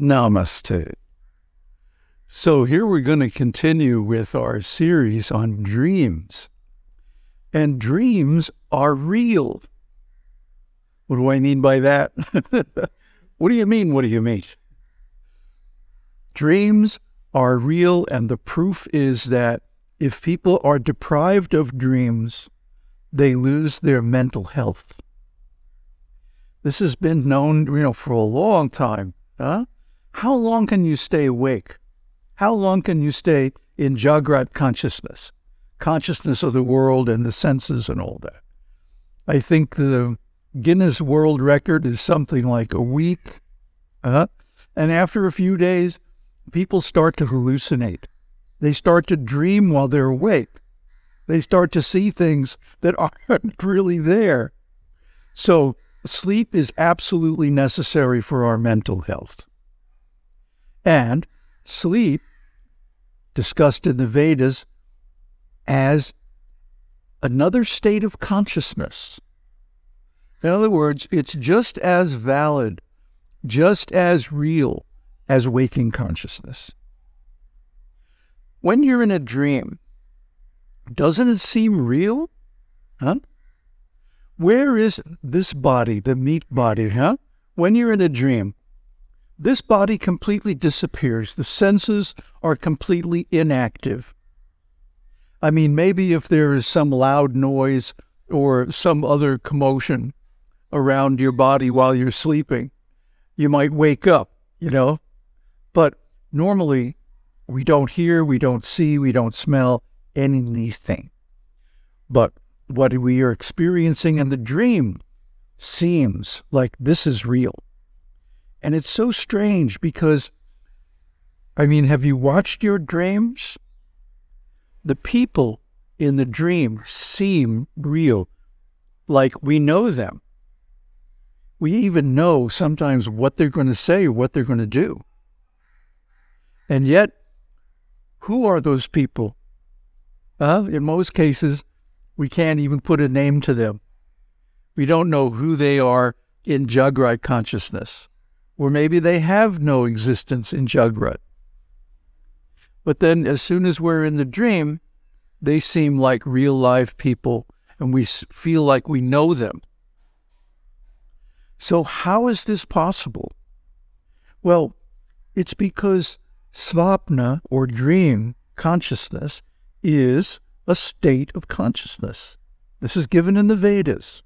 Namaste. So, here we're going to continue with our series on dreams. And dreams are real. What do I mean by that? what do you mean? What do you mean? Dreams are real, and the proof is that if people are deprived of dreams, they lose their mental health. This has been known, you know, for a long time. Huh? How long can you stay awake? How long can you stay in Jagrat consciousness, consciousness of the world and the senses and all that? I think the Guinness World Record is something like a week. Uh, and after a few days, people start to hallucinate. They start to dream while they're awake. They start to see things that aren't really there. So, sleep is absolutely necessary for our mental health. And sleep, discussed in the Vedas as another state of consciousness. In other words, it's just as valid, just as real as waking consciousness. When you're in a dream, doesn't it seem real? Huh? Where is this body, the meat body, huh? When you're in a dream, this body completely disappears. The senses are completely inactive. I mean, maybe if there is some loud noise or some other commotion around your body while you're sleeping, you might wake up, you know? But normally, we don't hear, we don't see, we don't smell anything. But what we are experiencing in the dream seems like this is real. And it's so strange because, I mean, have you watched your dreams? The people in the dream seem real, like we know them. We even know sometimes what they're going to say, what they're going to do. And yet, who are those people? Uh, in most cases, we can't even put a name to them. We don't know who they are in Jagrat consciousness or maybe they have no existence in Jagrat. But then, as soon as we're in the dream, they seem like real live people and we feel like we know them. So, how is this possible? Well, it's because svapna or dream consciousness is a state of consciousness. This is given in the Vedas.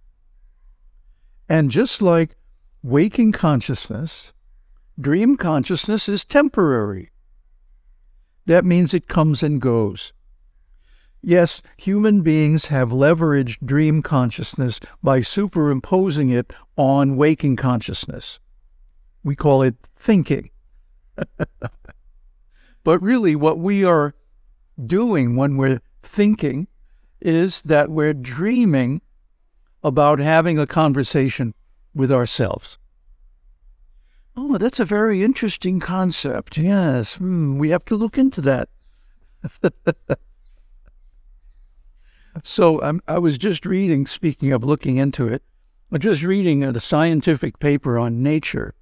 And just like waking consciousness, dream consciousness is temporary. That means it comes and goes. Yes, human beings have leveraged dream consciousness by superimposing it on waking consciousness. We call it thinking. but really, what we are doing when we're thinking is that we're dreaming about having a conversation with ourselves. Oh, that's a very interesting concept. Yes, hmm, we have to look into that. so um, I was just reading, speaking of looking into it, I'm just reading a scientific paper on Nature,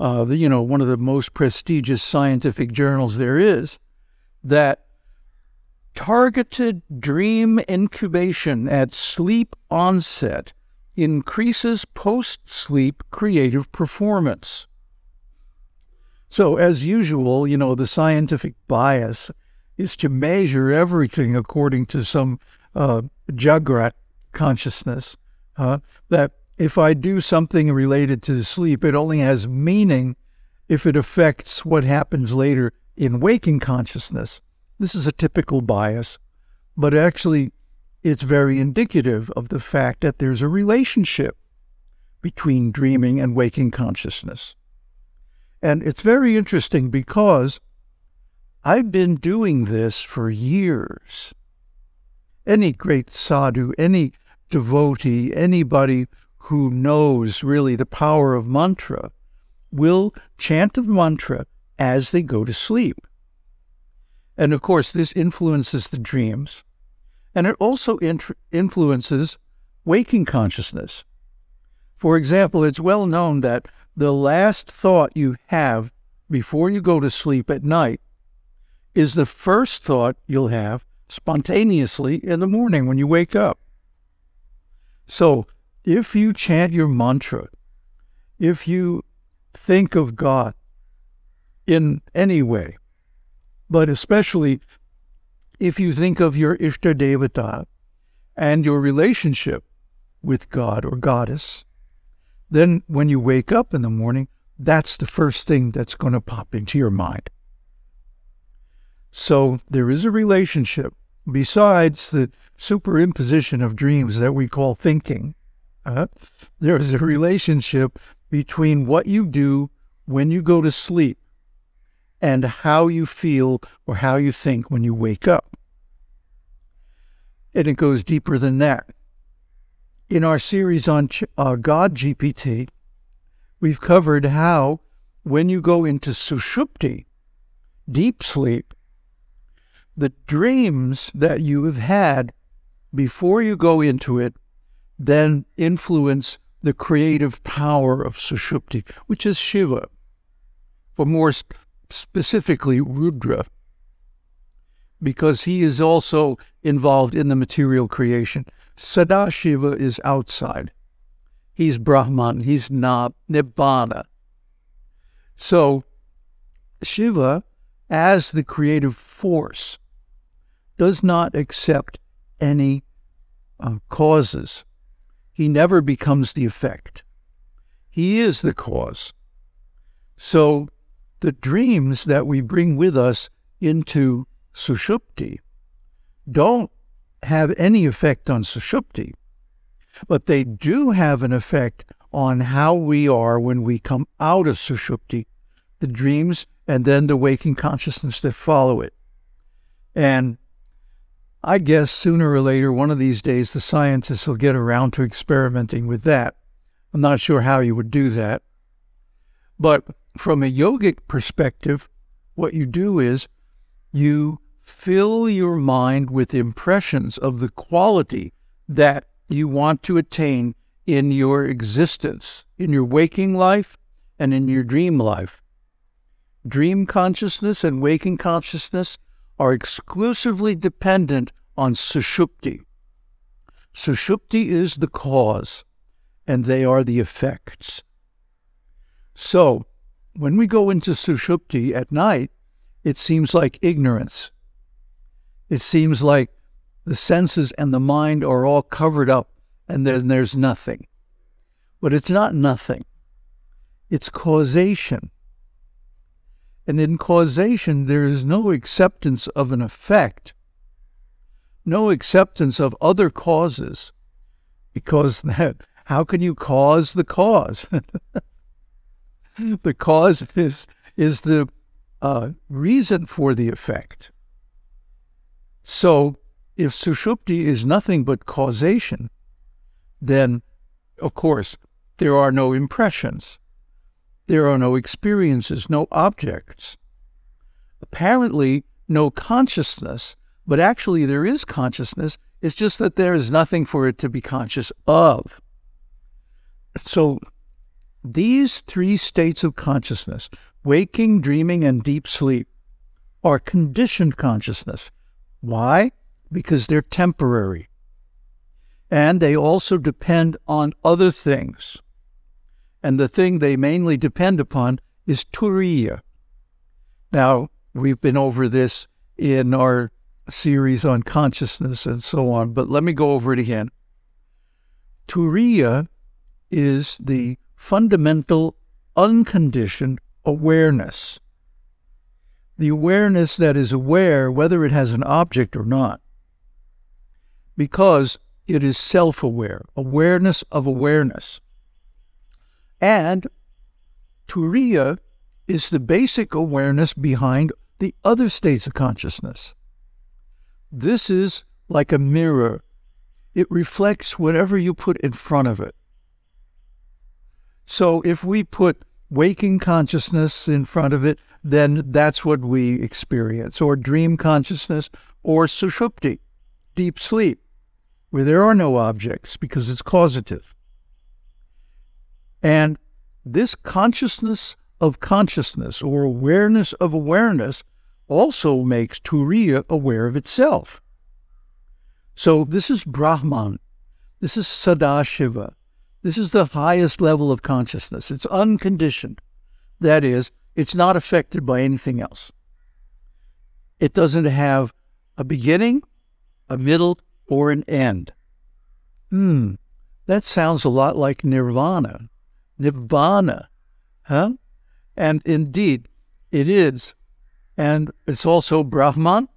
uh, the, you know, one of the most prestigious scientific journals there is, that targeted dream incubation at sleep onset increases post sleep creative performance. So, as usual, you know, the scientific bias is to measure everything according to some uh, Jagrat consciousness. Uh, that if I do something related to sleep, it only has meaning if it affects what happens later in waking consciousness. This is a typical bias, but actually, it's very indicative of the fact that there's a relationship between dreaming and waking consciousness. And it's very interesting because I've been doing this for years. Any great sadhu, any devotee, anybody who knows really the power of mantra will chant the mantra as they go to sleep. And of course, this influences the dreams and it also influences waking consciousness. For example, it's well known that the last thought you have before you go to sleep at night is the first thought you'll have spontaneously in the morning when you wake up. So, if you chant your mantra, if you think of God in any way, but especially if you think of your Ishta Devata and your relationship with God or Goddess, then when you wake up in the morning, that's the first thing that's going to pop into your mind. So there is a relationship besides the superimposition of dreams that we call thinking. Uh, there is a relationship between what you do when you go to sleep and how you feel or how you think when you wake up. And it goes deeper than that. In our series on uh, God GPT, we've covered how when you go into sushupti, deep sleep, the dreams that you have had before you go into it then influence the creative power of sushupti, which is Shiva, or more specifically Rudra, because he is also involved in the material creation. Sadashiva is outside. He's Brahman, he's Na, Nibbana. So, Shiva, as the creative force, does not accept any uh, causes he never becomes the effect. He is the cause. So the dreams that we bring with us into sushupti don't have any effect on sushupti, but they do have an effect on how we are when we come out of sushupti, the dreams, and then the waking consciousness that follow it. And I guess sooner or later, one of these days, the scientists will get around to experimenting with that. I'm not sure how you would do that. But from a yogic perspective, what you do is you fill your mind with impressions of the quality that you want to attain in your existence, in your waking life and in your dream life. Dream consciousness and waking consciousness are exclusively dependent on sushupti. Sushupti is the cause, and they are the effects. So, when we go into sushupti at night, it seems like ignorance. It seems like the senses and the mind are all covered up and then there's nothing. But it's not nothing, it's causation. And in causation, there is no acceptance of an effect, no acceptance of other causes, because how can you cause the cause? the cause is, is the uh, reason for the effect. So, if sushupti is nothing but causation, then, of course, there are no impressions. There are no experiences, no objects. Apparently, no consciousness, but actually there is consciousness. It's just that there is nothing for it to be conscious of. So, these three states of consciousness, waking, dreaming, and deep sleep, are conditioned consciousness. Why? Because they're temporary. And they also depend on other things and the thing they mainly depend upon is turiya. Now, we've been over this in our series on consciousness and so on, but let me go over it again. Turiya is the fundamental unconditioned awareness. The awareness that is aware whether it has an object or not. Because it is self aware, awareness of awareness. And Turiya is the basic awareness behind the other states of consciousness. This is like a mirror. It reflects whatever you put in front of it. So if we put waking consciousness in front of it, then that's what we experience, or dream consciousness, or sushupti, deep sleep, where there are no objects because it's causative. And this consciousness of consciousness or awareness of awareness also makes Turiya aware of itself. So this is Brahman. This is Sadashiva. This is the highest level of consciousness. It's unconditioned. That is, it's not affected by anything else. It doesn't have a beginning, a middle, or an end. Hmm, that sounds a lot like nirvana. Nirvana, huh? And indeed, it is. And it's also Brahman,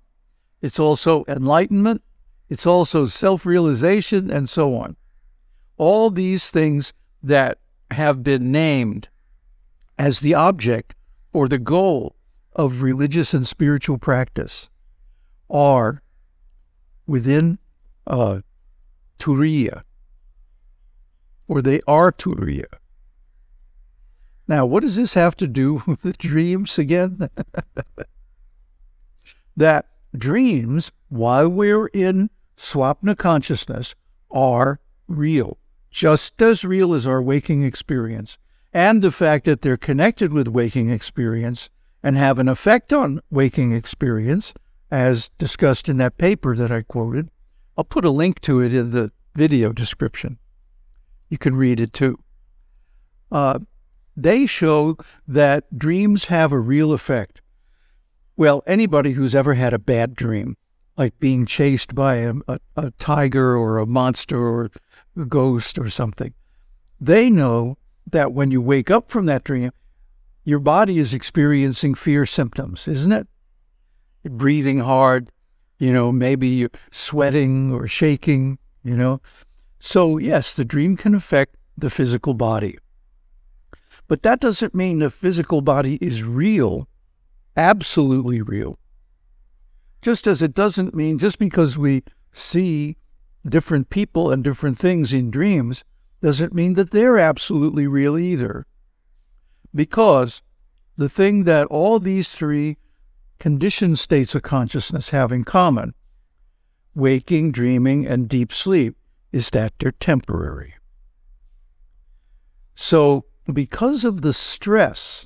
it's also enlightenment, it's also self realization, and so on. All these things that have been named as the object or the goal of religious and spiritual practice are within uh, Turiya, or they are Turiya. Now, what does this have to do with the dreams again? that dreams, while we're in swapna consciousness, are real, just as real as our waking experience. And the fact that they're connected with waking experience and have an effect on waking experience, as discussed in that paper that I quoted. I'll put a link to it in the video description. You can read it too. Uh, they show that dreams have a real effect. Well, anybody who's ever had a bad dream, like being chased by a, a, a tiger or a monster or a ghost or something, they know that when you wake up from that dream, your body is experiencing fear symptoms, isn't it? You're breathing hard, you know, maybe you're sweating or shaking, you know. So, yes, the dream can affect the physical body. But that doesn't mean the physical body is real, absolutely real. Just as it doesn't mean just because we see different people and different things in dreams doesn't mean that they're absolutely real either because the thing that all these three conditioned states of consciousness have in common waking, dreaming, and deep sleep is that they're temporary. So, because of the stress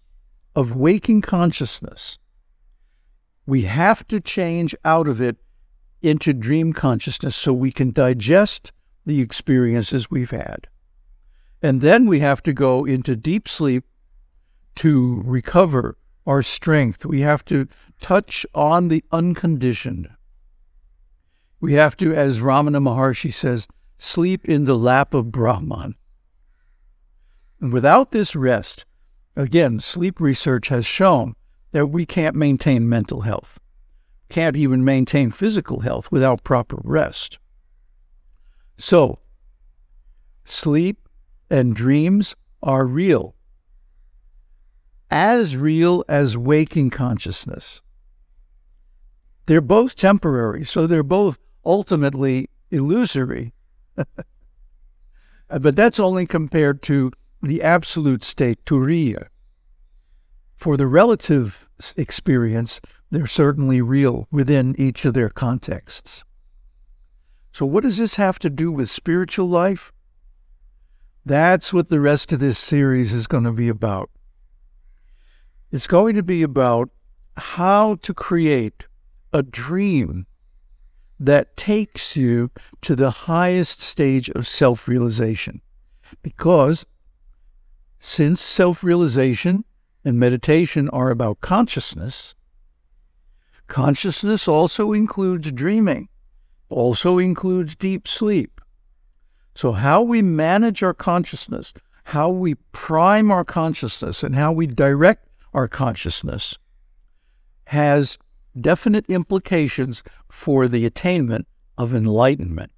of waking consciousness, we have to change out of it into dream consciousness so we can digest the experiences we've had. And then we have to go into deep sleep to recover our strength. We have to touch on the unconditioned. We have to, as Ramana Maharshi says, sleep in the lap of Brahman. And without this rest, again, sleep research has shown that we can't maintain mental health, can't even maintain physical health without proper rest. So, sleep and dreams are real as real as waking consciousness. They're both temporary, so they're both ultimately illusory. but that's only compared to the absolute state, turiya. For the relative experience, they're certainly real within each of their contexts. So, what does this have to do with spiritual life? That's what the rest of this series is going to be about. It's going to be about how to create a dream that takes you to the highest stage of self realization. Because since self realization and meditation are about consciousness, consciousness also includes dreaming, also includes deep sleep. So, how we manage our consciousness, how we prime our consciousness, and how we direct our consciousness has definite implications for the attainment of enlightenment.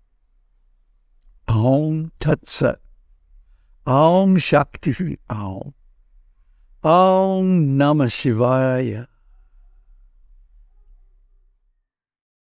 Om Tat Sat. Om Shakti Om. Om Namah Shivaya.